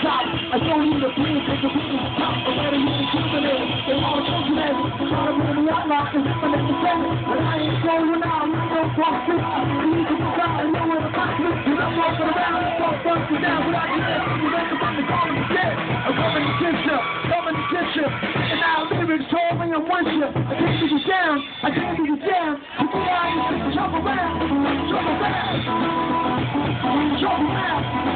I don't need a plane, take a beat to the top. I'm ready to intimidate. They all chosen it. Try to bring me up like it's the same. But I ain't going now, I'm not going to it. You need to look out and know where the is. You're not walking around, I'm going to bust you down without you there. You ready to the call the dead. I'm coming to get you, coming to get you. And now lyrics told me I'm with you. I can't get you down, I can't get you down. You out just jump around, jump around. Jump around.